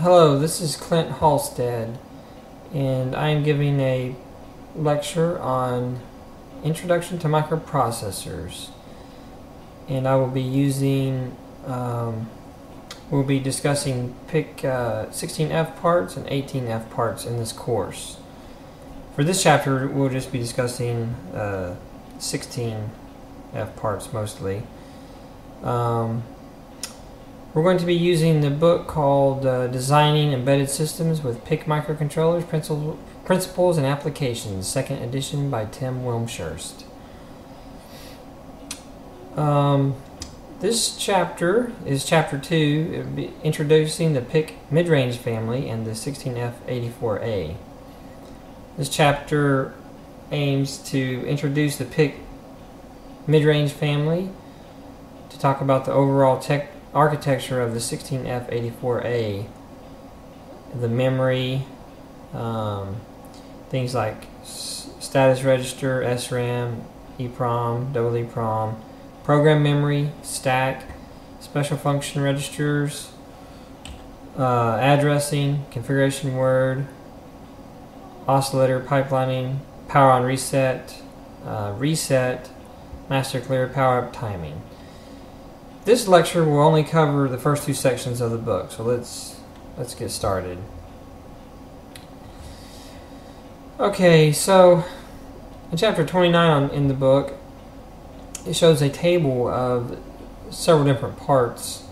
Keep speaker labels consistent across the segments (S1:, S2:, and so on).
S1: Hello, this is Clint Halsted, and I am giving a lecture on Introduction to Microprocessors. And I will be using, um, we'll be discussing PIC uh, 16F parts and 18F parts in this course. For this chapter, we'll just be discussing uh, 16F parts mostly. Um, we're going to be using the book called uh, Designing Embedded Systems with PIC Microcontrollers, Principles, Principles and Applications, second edition by Tim Wilmshurst. Um, this chapter is chapter 2, It'll be introducing the PIC mid-range family and the 16F84A. This chapter aims to introduce the PIC mid-range family, to talk about the overall tech architecture of the 16F84A, the memory, um, things like status register, SRAM, EEPROM, double EEPROM, program memory, stack, special function registers, uh, addressing, configuration word, oscillator pipelining, power on reset, uh, reset, master clear, power up timing. This lecture will only cover the first two sections of the book, so let's let's get started. Okay, so in chapter 29 on, in the book, it shows a table of several different parts.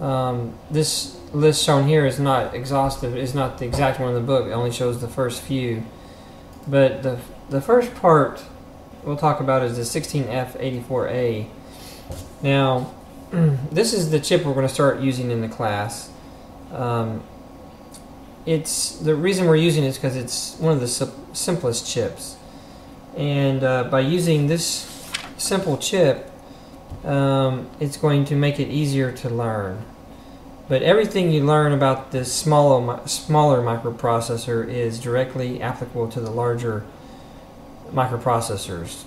S1: Um, this list shown here is not exhaustive, is not the exact one in the book, it only shows the first few. But the, the first part we'll talk about is the 16F84A. Now, this is the chip we're going to start using in the class. Um, it's the reason we're using it is because it's one of the sim- simplest chips, and uh, by using this simple chip, um, it's going to make it easier to learn. But everything you learn about this smaller smaller microprocessor is directly applicable to the larger microprocessors,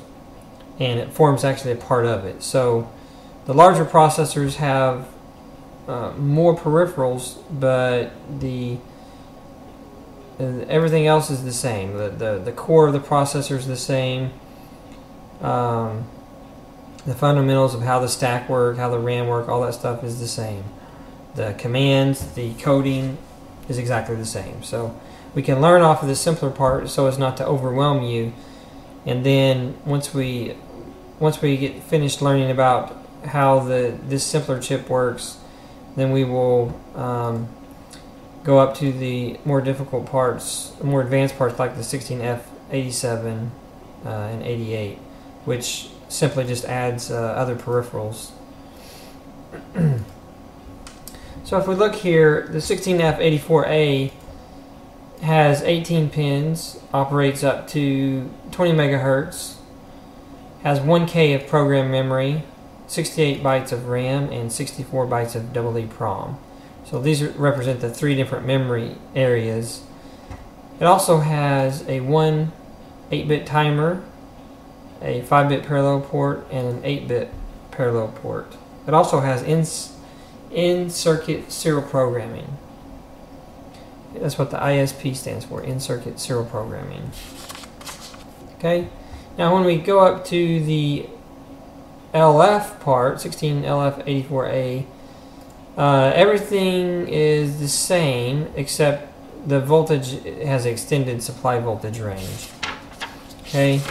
S1: and it forms actually a part of it. So the larger processors have uh, more peripherals, but the everything else is the same. The, the the core of the processor is the same. Um, the fundamentals of how the stack work, how the RAM work, all that stuff is the same. The commands, the coding is exactly the same. So we can learn off of the simpler part so as not to overwhelm you. And then once we once we get finished learning about how the this simpler chip works, then we will um, go up to the more difficult parts, more advanced parts like the 16F87 uh, and 88, which simply just adds uh, other peripherals. so if we look here, the 16F84A has 18 pins, operates up to 20 megahertz, has 1K of program memory, 68 bytes of RAM, and 64 bytes of double EEPROM. So these represent the three different memory areas. It also has a one 8-bit timer, a 5-bit parallel port, and an 8-bit parallel port. It also has in, in-circuit serial programming. That's what the ISP stands for, in-circuit serial programming. Okay, now when we go up to the LF part, 16LF84A, uh, everything is the same except the voltage has extended supply voltage range. Okay,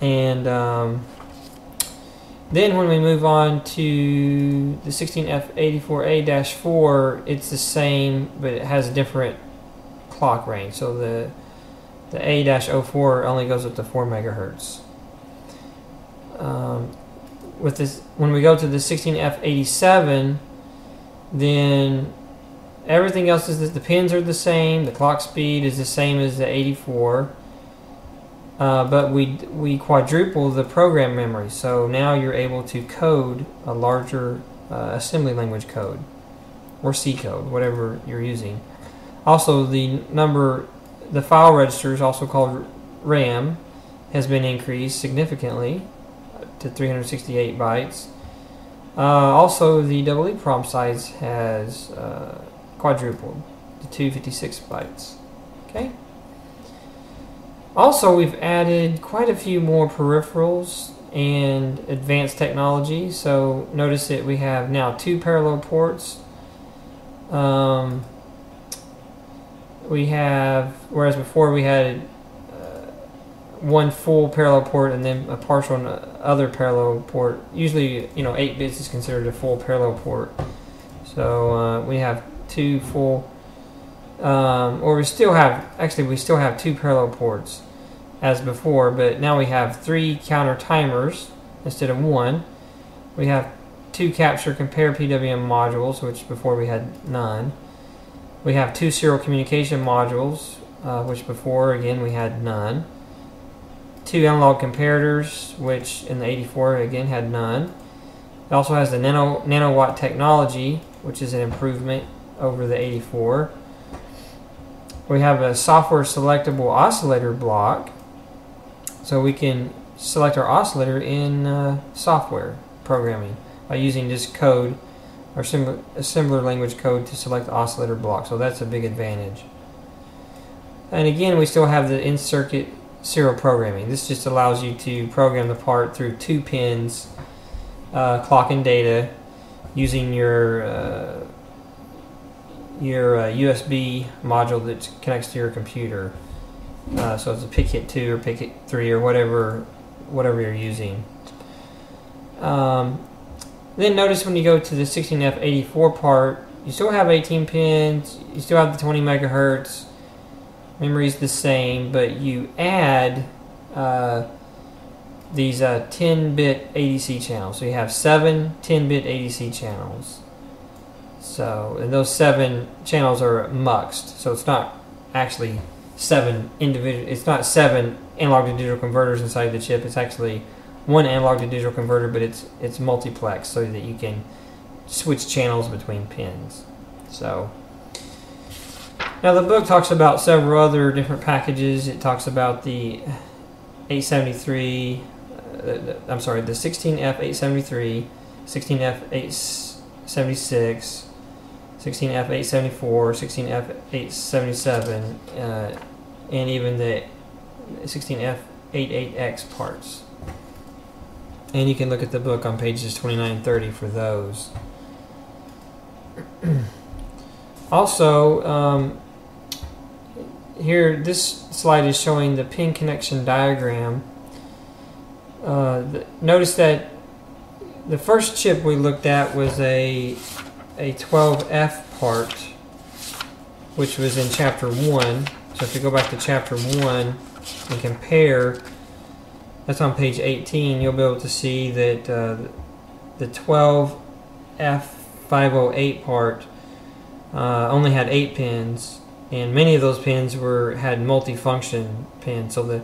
S1: and um, then when we move on to the 16F84A-4, it's the same, but it has a different clock range. So the the A-04 only goes up to 4 megahertz. Um, with this, when we go to the 16F87, then everything else is the pins are the same. The clock speed is the same as the 84. Uh, but we we quadruple the program memory, so now you're able to code a larger uh, assembly language code or C code, whatever you're using. Also, the number, the file registers, also called RAM, has been increased significantly to 368 bytes. Uh, also, the double EEPROM size has uh, quadrupled to 256 bytes. Okay. Also, we've added quite a few more peripherals and advanced technology. So notice that we have now two parallel ports. Um, we have, whereas before we had one full parallel port and then a partial and other parallel port. Usually, you know, 8 bits is considered a full parallel port. So uh, we have two full, um, or we still have, actually we still have two parallel ports as before, but now we have three counter timers instead of one. We have two capture compare PWM modules, which before we had none. We have two serial communication modules, uh, which before, again, we had none. Two analog comparators, which in the 84, again, had none. It also has the nano, nanowatt technology, which is an improvement over the 84. We have a software selectable oscillator block, so we can select our oscillator in uh, software programming by using this code or similar, language code to select the oscillator block. So that's a big advantage. And again, we still have the in-circuit serial programming. This just allows you to program the part through two pins, uh, clock and data, using your uh, your uh, USB module that connects to your computer. Uh, so it's a PICkit 2 or PICkit 3 or whatever whatever you're using. Um, then notice when you go to the 16F84 part, you still have 18 pins, you still have the 20 megahertz, memory is the same, but you add uh, these 10-bit uh, ADC channels. So you have seven 10-bit ADC channels. So, and those seven channels are muxed, so it's not actually seven individual. It's not seven analog to digital converters inside the chip. It's actually one analog to digital converter, but it's it's multiplex so that you can switch channels between pins. So now the book talks about several other different packages. It talks about the 873. Uh, I'm sorry, the 16F873, 16F876. 16F874, 16F877, uh, and even the 16F88X parts. And you can look at the book on pages 29 and 30 for those. also, um, here, this slide is showing the pin connection diagram. Uh, the, notice that the first chip we looked at was a a 12F part, which was in chapter 1. So if you go back to chapter 1 and compare, that's on page 18, you'll be able to see that uh, the 12F508 part uh, only had 8 pins, and many of those pins were had multifunction pins. So the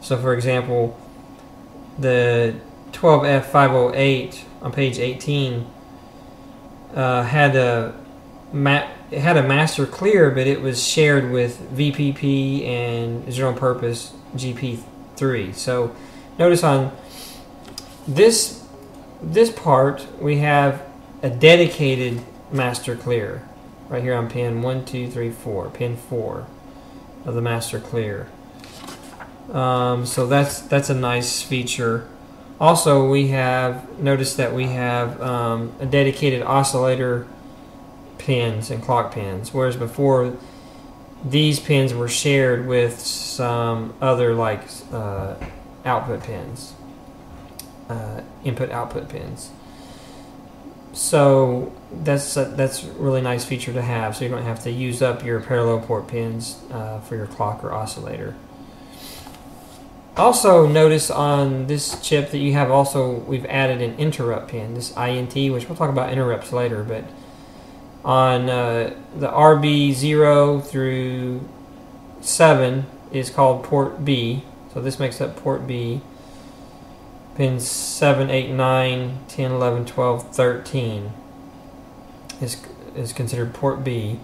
S1: so for example, the 12F508 on page 18 uh, had a ma- it had a master clear, but it was shared with VPP and general purpose GP3. So notice on this this part we have a dedicated master clear right here on pin one, two, three, four, pin 4 of the master clear. Um, so that's that's a nice feature. Also, we have noticed that we have um, a dedicated oscillator pins and clock pins, whereas before these pins were shared with some other like uh, output pins, uh, input output pins. So that's a, that's a really nice feature to have. So you don't have to use up your parallel port pins uh, for your clock or oscillator. Also notice on this chip that you have also, we've added an interrupt pin, this INT, which we'll talk about interrupts later, but on uh, the RB0 through 7 is called port B, so this makes up port B. Pins 7, 8, 9, 10, 11, 12, 13 is, is considered port B.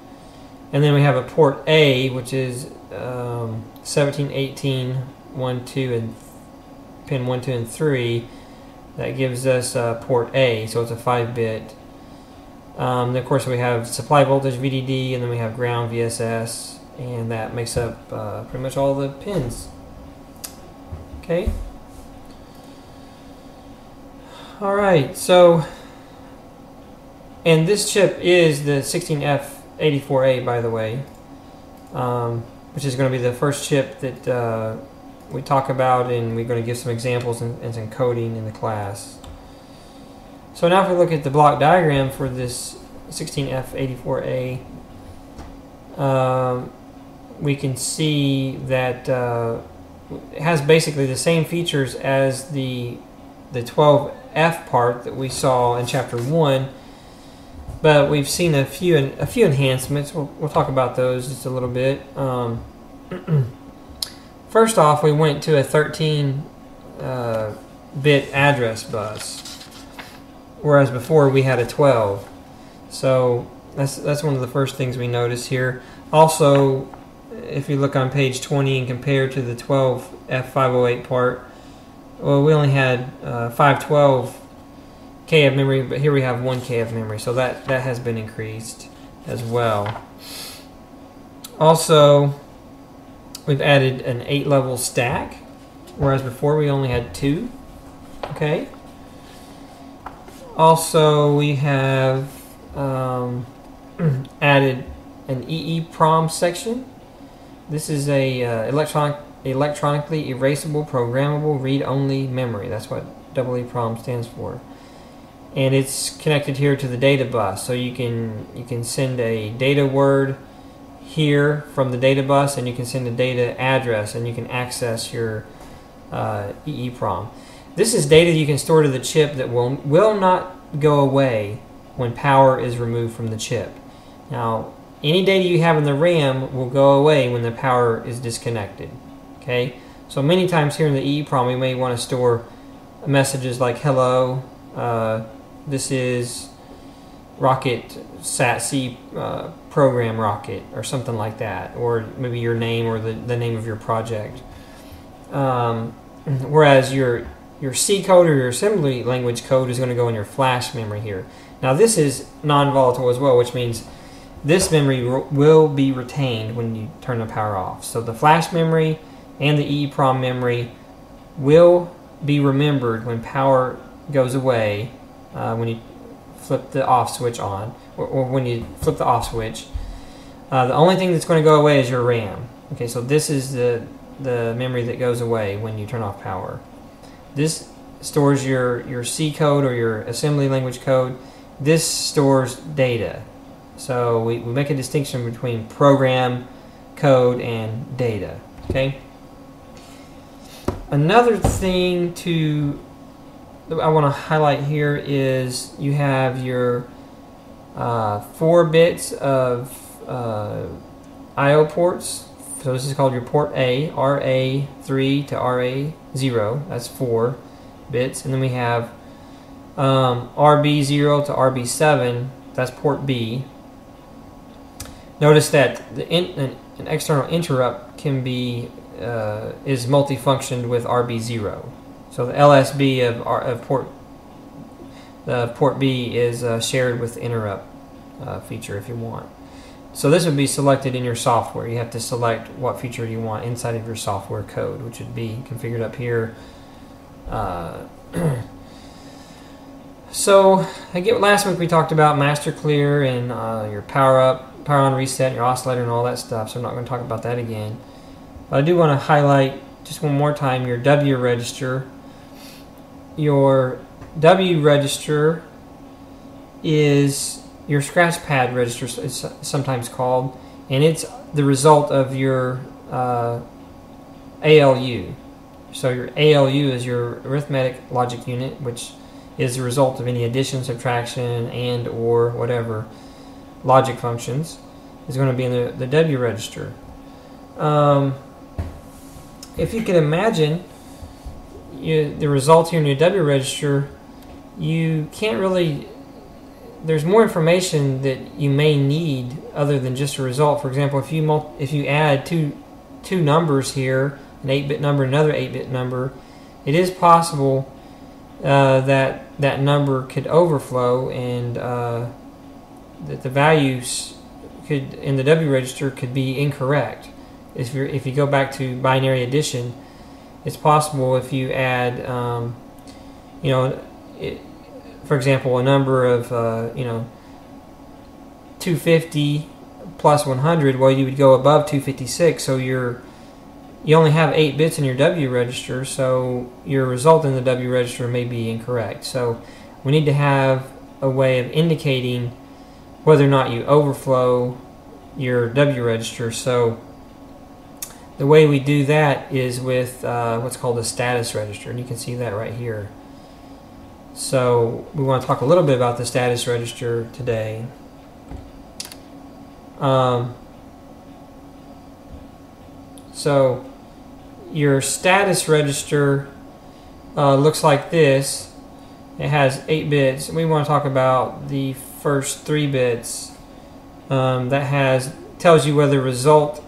S1: And then we have a port A, which is um, 17, 18, 1, 2, and pin 1, 2, and 3, that gives us uh, port A, so it's a 5-bit Um, then of course we have supply voltage VDD, and then we have ground VSS, and that makes up uh, pretty much all the pins. Okay. All right, so, and this chip is the 16F84A, by the way, um, which is going to be the first chip that uh, we talk about, and we're going to give some examples and, and some coding in the class. So now if we look at the block diagram for this 16F84A, um, we can see that uh, it has basically the same features as the the 12F part that we saw in chapter 1 but we've seen a few a few enhancements. We'll, we'll talk about those just a little bit. Um, first off we went to a 13 uh, bit address bus whereas before we had a 12 so that's that's one of the first things we notice here. Also if you look on page 20 and compare to the 12 F508 part, well, we only had uh, 512 K of memory, but here we have 1 K of memory, so that, that has been increased as well. Also, we've added an 8 level stack, whereas before we only had 2. Okay. Also, we have um, added an EEPROM section this is a uh, electronic, electronically erasable programmable read-only memory. That's what EEPROM stands for. And it's connected here to the data bus, so you can you can send a data word here from the data bus, and you can send a data address, and you can access your uh, EEPROM. This is data you can store to the chip that will will not go away when power is removed from the chip. Now, any data you have in the RAM will go away when the power is disconnected. Okay, so many times here in the EEPROM we may want to store messages like hello, uh, this is rocket sat-c uh, program rocket or something like that or maybe your name or the, the name of your project. Um, whereas your your C code or your assembly language code is going to go in your flash memory here. Now this is non-volatile as well which means this memory will be retained when you turn the power off. So the flash memory and the EEPROM memory will be remembered when power goes away, uh, when you flip the off switch on, or, or when you flip the off switch. Uh, the only thing that's going to go away is your RAM. Okay, so this is the, the memory that goes away when you turn off power. This stores your, your C code or your assembly language code. This stores data. So we, we make a distinction between program, code, and data. Okay. Another thing to I want to highlight here is you have your uh, four bits of uh, I/O ports. So this is called your port A, RA3 to RA0. That's four bits, and then we have um, RB0 to RB7. That's port B. Notice that in, an, an, external interrupt can be uh, is multifunctioned with RB0. So the LSB of, R, of port the port B is uh, shared with interrupt uh, feature if you want. So this would be selected in your software. You have to select what feature you want inside of your software code, which would be configured up here. Uh, so I get last week we talked about master clear and uh, your power up power on reset, your oscillator, and all that stuff. So I'm not going to talk about that again. But I do want to highlight just one more time your W register. Your W register is your scratch pad register, it's sometimes called, and it's the result of your uh, ALU. So your ALU is your arithmetic logic unit, which is the result of any addition, subtraction, and or whatever logic functions is going to be in the, the W register. Um, if you can imagine you, the result here in your W register, you can't really. There's more information that you may need other than just a result. For example, if you if you add two two numbers here, an 8-bit number, another 8-bit number, it is possible uh, that that number could overflow and uh, that the values could in the W register could be incorrect. If you if you go back to binary addition, it's possible if you add, um, you know, it, for example, a number of uh, you know 250 plus 100. Well, you would go above 256, so you're you only have 8 bits in your W register, so your result in the W register may be incorrect. So we need to have a way of indicating whether or not you overflow your W register. So the way we do that is with uh, what's called a status register, and you can see that right here. So we want to talk a little bit about the status register today. Um, so your status register uh, looks like this. It has 8 bits. And we want to talk about the first 3 bits um, that has tells you whether the result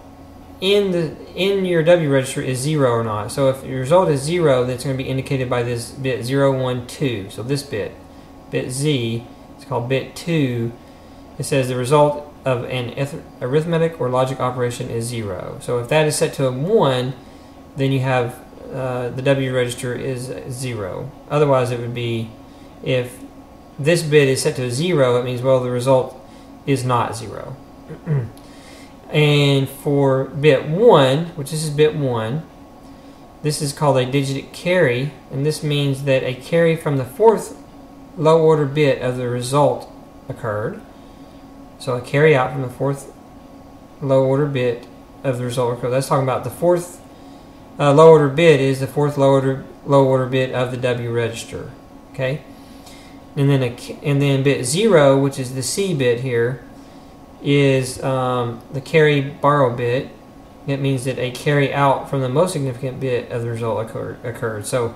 S1: in the in your W register is 0 or not. So if your result is 0, then it's going to be indicated by this bit 0, 1, 2. So this bit, bit Z, it's called bit 2. It says the result of an arithmetic or logic operation is 0. So if that is set to a 1, then you have uh, the W register is zero. Otherwise, it would be if this bit is set to zero, it means well the result is not zero. and for bit one, which this is bit one, this is called a digit carry, and this means that a carry from the fourth low order bit of the result occurred. So a carry out from the fourth low order bit of the result occurred. That's talking about the fourth uh, low order bit is the fourth low order low order bit of the W register. Okay, and then a, and then bit zero, which is the C bit here, is um, the carry borrow bit. It means that a carry out from the most significant bit of the result occurred. occurred. So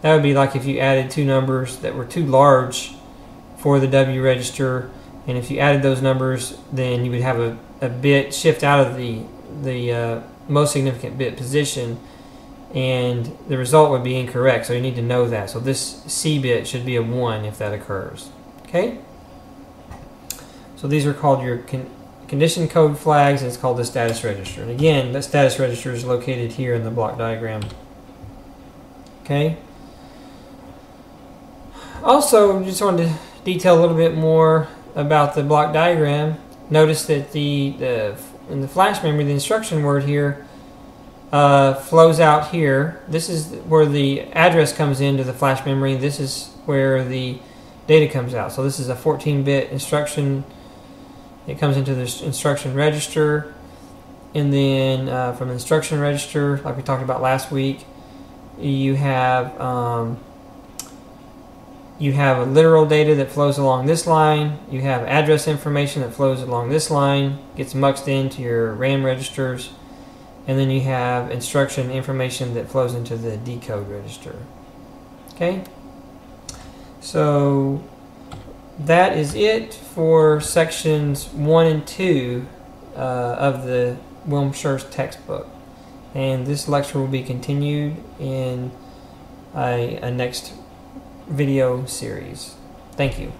S1: that would be like if you added two numbers that were too large for the W register, and if you added those numbers, then you would have a, a bit shift out of the the uh, most significant bit position and the result would be incorrect. So you need to know that. So this C bit should be a 1 if that occurs. Okay? So these are called your con condition code flags, and it's called the status register. And again, the status register is located here in the block diagram. Okay? Also, just wanted to detail a little bit more about the block diagram. Notice that the, the in the flash memory, the instruction word here uh, flows out here. This is where the address comes into the flash memory. This is where the data comes out. So this is a 14-bit instruction. It comes into the instruction register. And then uh, from the instruction register, like we talked about last week, you have um, you have a literal data that flows along this line. You have address information that flows along this line, gets muxed into your RAM registers and then you have instruction information that flows into the decode register. Okay, so that is it for sections 1 and 2 uh, of the Wilmshurst textbook. And this lecture will be continued in a, a next video series. Thank you.